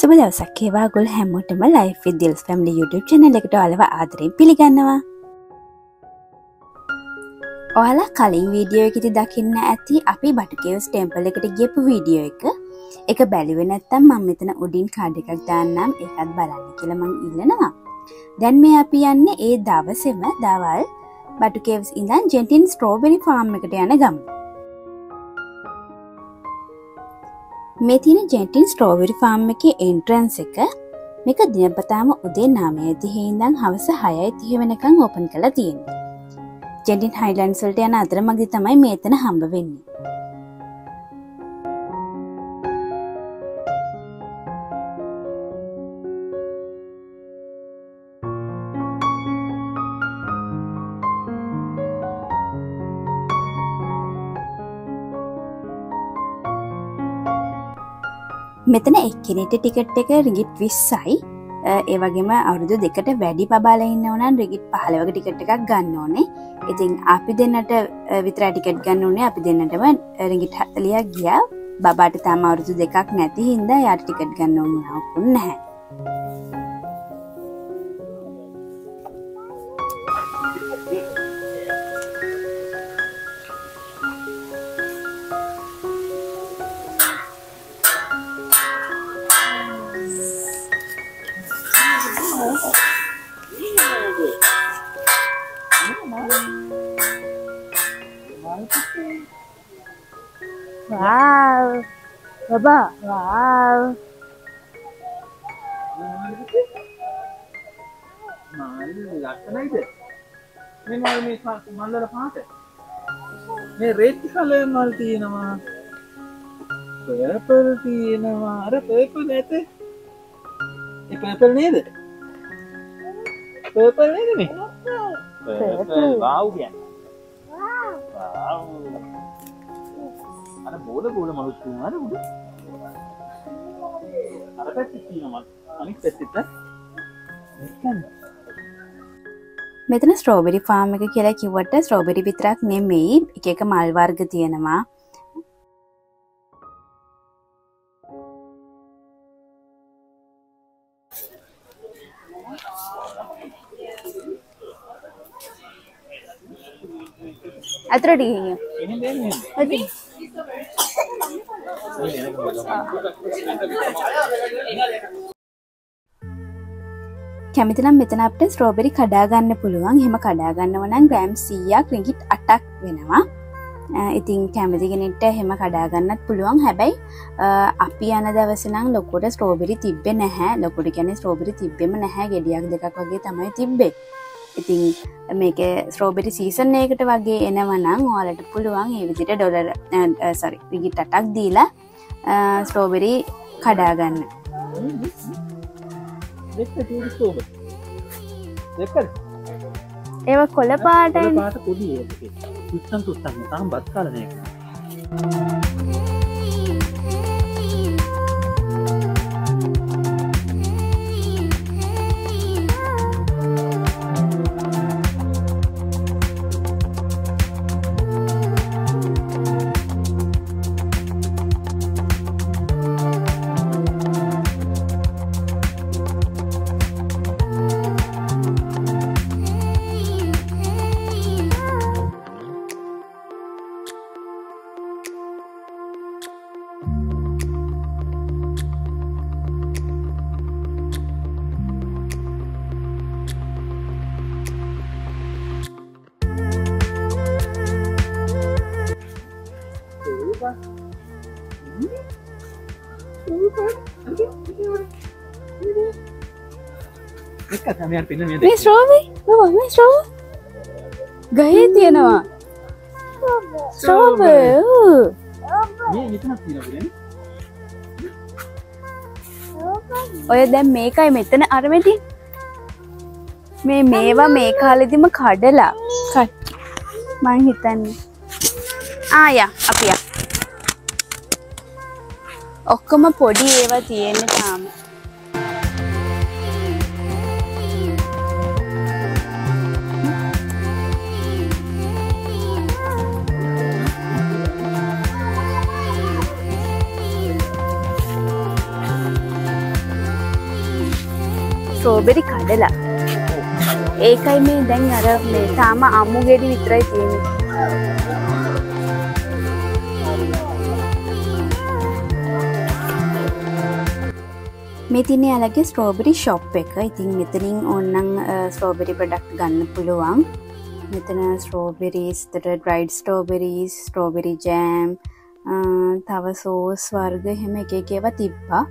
සුබ දවසක් ඒවා ගොල් හැමෝටම ලයිෆ් විදිල්ස් පැමිලි YouTube චැනල එකට අලව ආදරෙන් පිළිගන්නවා. ඔයාලා කලින් වීඩියෝ එකති දකින්න ඇති අපි බටකවස් ටෙම්පල් එකට ගියපු වීඩියෝ එක. එක බැලිව නැත්තම් මං මෙතන උඩින් කාඩ එකක් දාන්නම්. එකත් බලන්න කියලමං ඉල්ලනවා. දැන් මේ අපි යන්න ඒ දවසෙම දවල් බටුකෙවස් ඉඳන් ජෙන්ටින් ස්ට්‍රෝබෙරි ෆාර්ම් එකට යන ගම් මේ තින ජෙන්ටින් ස්ට්‍රෝවරි ෆාර්ම් එක එන්ට්‍රන්ස් එක. මේක දිනපතාම උදේ නාමය තිහින්දං හවස හයයි තිහ වෙනකං ඕපන් කළ තියෙන ජෙන්ටින් හයිලන්සල්ට යන අතර මගදි තමයි මේතන හම්බ වෙන්නේ. මෙතන එක්කෙනෙට ටිකට් එක රිගිට් විස්සයි. ඒවගේම අවුරුදු දෙකට වැඩි පබාල ඉන්න ඕනන් රිගිට් පහලවක ටිකට් එකක් ගන්න ඕනේ. ඉතින් අපි දෙන්නට විතර ටිකට් ගන්න ඕනේ. අපි දෙන්නටම රිගිට් හතලියක් ගිය. බාට තම අවුරුදු දෙකක් නැති හින්ද යට ටිකට් ගන්න ඕනකුන් නැහැ. Wow. Baba, wow. මාළු ලක්ෂණයිද මේ මල් මේ මල්ලල පාට. මේ රෙඩ් කලර් මල් තියෙනවා. පර්පල් තියෙනවා. අර පර්පල් නැත ඒ පර්පල් නේද? පර්පල් නේද මේ? පර්පල් වව් කියන්නේ. වව් අර බෝල බෝල මලුත් තියෙනවා අර උඩ අර පැත්තේ තියෙනවා අනිත් පැත්තෙත් එක්කන්නේ මෙතන ස්ට්‍රෝබෙරි ෆාර්ම් එක කියලා කිව්වට ස්ට්‍රෝබෙරි විතරක් නෙමෙයි එක එක මල් වර්ග තියෙනවා. අතරට ගිහින් එහෙනම් දෙන්නේ හරි කැමිතිනම් මෙතන අපට ස්ට්‍රෝබෙරි කඩාගන්න පුළුවන්. හෙම කඩාගන්නවනම් ග්‍රෑම් සීයක් රිගිට් අටක් වෙනවා. ඉතින් කැමතිගෙනෙට හෙම කඩාගන්නත් පුළුවන්. හැබැයි අපි යන දවසනම් ලොකොට ස්ට්‍රෝබෙරි තිබ්බෙ නැහැ. ලොකොට ගැන ස්ට්‍රෝබෙරි තිබ්බෙම නැහැ. ගෙඩියක් දෙකක් වගේ තමයි තිබ්බේ. ඉතින් මේක ස්ට්‍රෝබෙරි සීසන් ඒකට වගේ එනවනම් ඕලට පුළුවන් ඒ විදිට ඩොලර් සරි රිගිට අටක් දීලා ස්ට්‍රෝබෙරි කඩාගන්න ඒව කොල පාටයි පාට පොඩි. තුත්තන් තුත්තන් තාම බත් කාලනය එක තමයන් මේ ස්ට්‍රෝබයි මේ ස්ට්‍රෝ ගහේ තියෙනවා. තියෙනවද ඔය දැම් මේකයි මෙතන අරමැති මේ මේවා මේ කාලෙදිම කඩලා. කට් මං හිතන්නේ. ආය අපිය ඔක්කොම පොඩි ඒවා තියෙන්න තාම ස්ට්‍රෝබෙරි කඩලා. ඒකයි මේ දැන් අර මේ තාම අම්මු ගෙඩි විතරයි තියෙන්නේ. මේ තින අලගේ ස්ට්‍රෝබරි ශොප් එක. ඉතින් මෙතනින් ඔන්නන් ස්ට්‍රෝබරි ප්‍රඩක්් ගන්න පුළුවන්. මෙතන ස්ට්‍රෝබෙරිස් තට ඩ්‍රයිඩ් ස්ටෝබෙරිස් ස්ට්‍රෝබෙරි ජෑම් තව සෝස් වර්ග හෙම එක එකව තිබ්බා.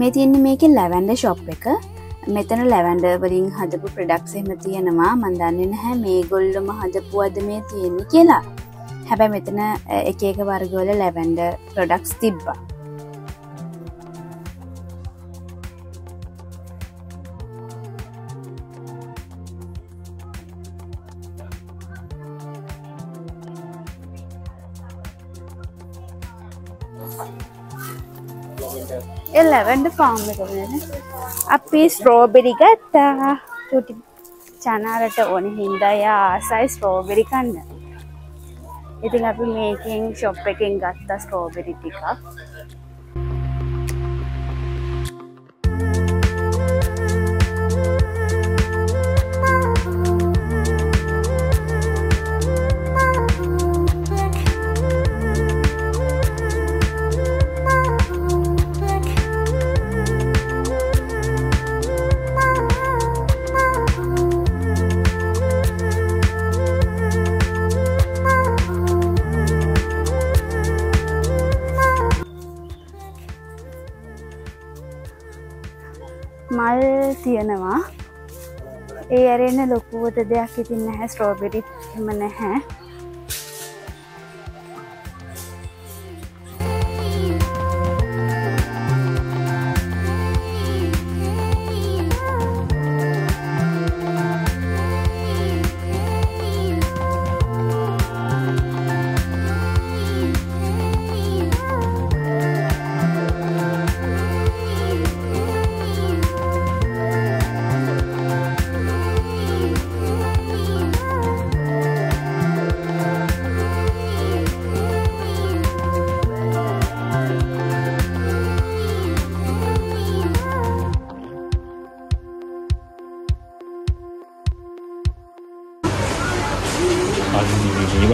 මේ තියන්නේ මේක ලැවන්ඩ ශොප් එක. මෙතන ලැවන්ඩ වලින් හදපු ප්‍රඩක්ස් එම තියෙනවා. මන්දන්න නැහැ මේ ගොල්ලම හදපු අද මේ තියෙන්නේ කියලා. හැබැ මෙතන එක එක වර්ගවල ලැවන්ඩ ප්‍රඩක්ස් තිබ්බා. එල්ලවැන්ඩ ෆාර්ම් එකන අපි ස්ට්‍රෝබෙරි ගත්තා. තුටි චනාරට ඕන හින්දය ආසයි ස්ට්‍රෝබෙරි කන්න. ඉතින් අපි මේකින් ශොප් එකෙන් ගත්තා ස්ට්‍රෝබෙරි ටිකක්. තියෙනවා. ඒ අරෙන්න ලොකුවට දෙයක් ඉතින් නැහැ ස්ට්‍රෝබෙරි එම නැහැ.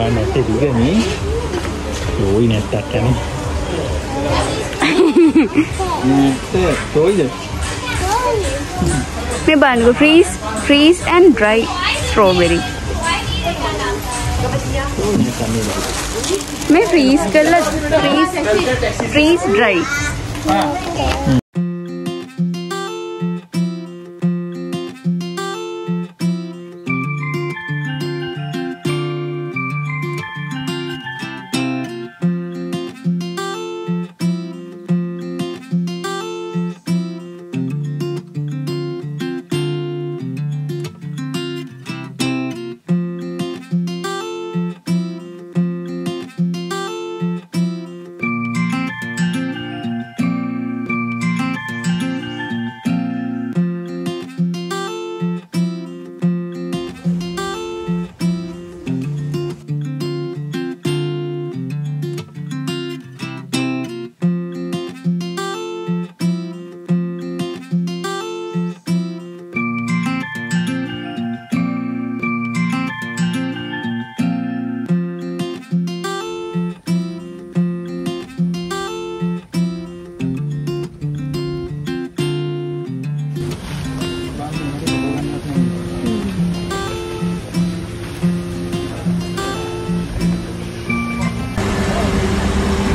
මේවා නැත්තේ දිගනේ ලෝයි නැත්තක් කනේ නැත්තේ තෝයිද මේ බලන්නකො freeze freeze and dry strawberry තෝයි නැත්තක් නේද මේ ෆ්‍රීස් කරලා ෆ්‍රීස් ෆ්‍රීස් ඩ්‍රයි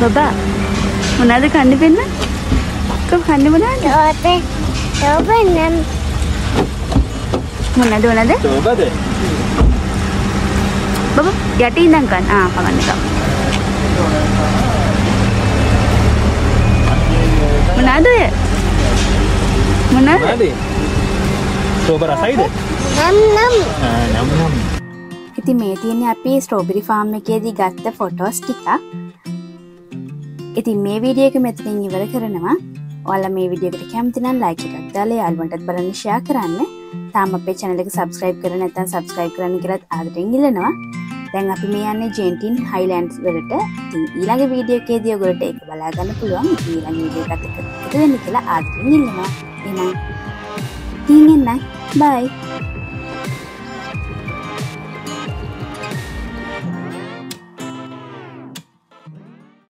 බබා මොනාද කන්න පෙන්න කො කන්න Coba, coba nem මොනද මොනද තෝබද බබ යට ඉඳන් කන්න ආ කවන්න එක මොනාද ඔය මොනවද? මොනවද? ස්ට්‍රෝබරි රසයිද? Nam nam. ආ, නම් නම්. ඉති මේ තියන්නේ අපි ස්ට්‍රෝබිරි ෆාර්ම් එකේදී ගත්ත ෆොටෝස් ටික ඉතින් මේ වීඩියෝ එක මෙතනින් ඉවර කරනවා. ඔයාලා මේ වීඩියෝ එකට කැමති නම් ලයික් එකක් දාලා යාළුවන්ටත් බලන්න ෂෙයා කරන්න. තාම අපේ channel එක subscribe කරලා නැත්නම් subscribe කරන්න කියලාත් ආදරෙන් ඉල්ලනවා. දැන් අපි මේ යන්නේ ජෙන්ටින් හයිලන්ඩ්ස් වලට. ඉතින් ඊළඟ වීඩියෝ එකේදී ඔයගොල්ලෝ ඒක බලා ගන්න පුළුවන්. ඉතින් ඊළඟ වීඩියෝ එකත් එක්ක එකතු වෙන්න කියලා ආදරෙන් ඉල්ලනවා. එහෙනම් ඉතින් එන්න. බයි